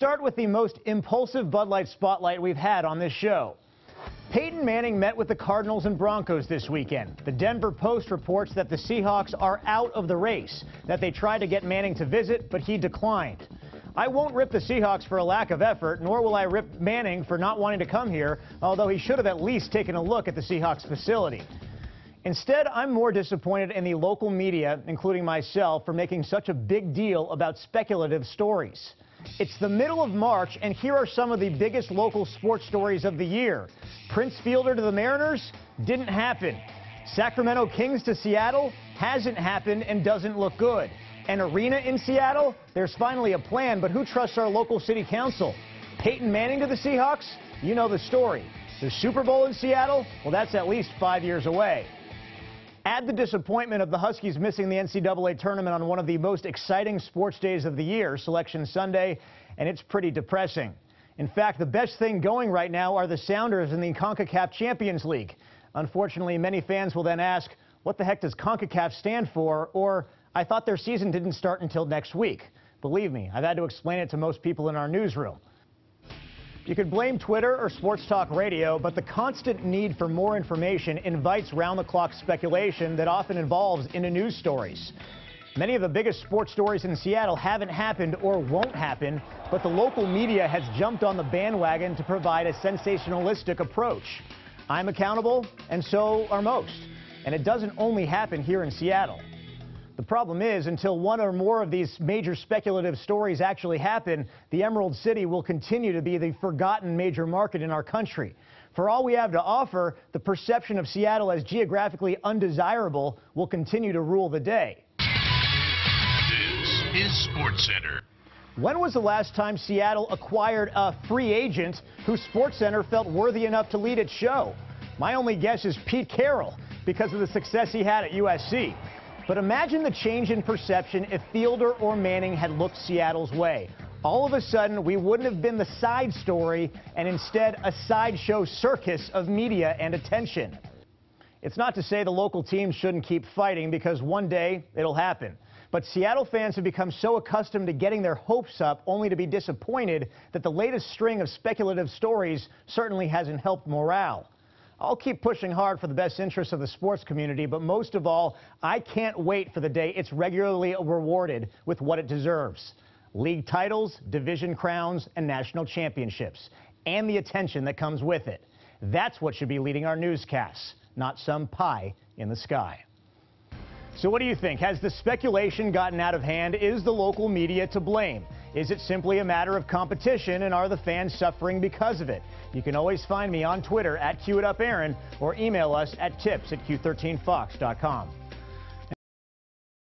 start with the most impulsive Bud Light spotlight we've had on this show. Peyton Manning met with the Cardinals and Broncos this weekend. The Denver Post reports that the Seahawks are out of the race, that they tried to get Manning to visit, but he declined. I won't rip the Seahawks for a lack of effort, nor will I rip Manning for not wanting to come here, although he should have at least taken a look at the Seahawks facility. Instead, I'm more disappointed in the local media, including myself, for making such a big deal about speculative stories. It's the middle of March, and here are some of the biggest local sports stories of the year. Prince Fielder to the Mariners didn't happen. Sacramento Kings to Seattle hasn't happened and doesn't look good. An arena in Seattle, there's finally a plan, but who trusts our local city council? Peyton Manning to the Seahawks? You know the story. The Super Bowl in Seattle? Well, that's at least five years away. Add the disappointment of the Huskies missing the NCAA tournament on one of the most exciting sports days of the year, Selection Sunday, and it's pretty depressing. In fact, the best thing going right now are the Sounders in the CONCACAF Champions League. Unfortunately, many fans will then ask, what the heck does CONCACAF stand for? Or, I thought their season didn't start until next week. Believe me, I've had to explain it to most people in our newsroom. You could blame Twitter or Sports Talk Radio, but the constant need for more information invites round-the-clock speculation that often involves into news stories. Many of the biggest sports stories in Seattle haven't happened or won't happen, but the local media has jumped on the bandwagon to provide a sensationalistic approach. I'm accountable, and so are most. And it doesn't only happen here in Seattle. The problem is, until one or more of these major speculative stories actually happen, the Emerald City will continue to be the forgotten major market in our country. For all we have to offer, the perception of Seattle as geographically undesirable will continue to rule the day. This is SportsCenter. When was the last time Seattle acquired a free agent who SportsCenter felt worthy enough to lead its show? My only guess is Pete Carroll because of the success he had at USC. But imagine the change in perception if Fielder or Manning had looked Seattle's way. All of a sudden, we wouldn't have been the side story and instead a sideshow circus of media and attention. It's not to say the local teams shouldn't keep fighting because one day it'll happen. But Seattle fans have become so accustomed to getting their hopes up only to be disappointed that the latest string of speculative stories certainly hasn't helped morale. I'll keep pushing hard for the best interests of the sports community, but most of all, I can't wait for the day it's regularly rewarded with what it deserves. League titles, division crowns, and national championships, and the attention that comes with it. That's what should be leading our newscasts, not some pie in the sky. So what do you think? Has the speculation gotten out of hand? Is the local media to blame? Is it simply a matter of competition, and are the fans suffering because of it? You can always find me on Twitter at QItUpAaron or email us at tips at Q13Fox.com.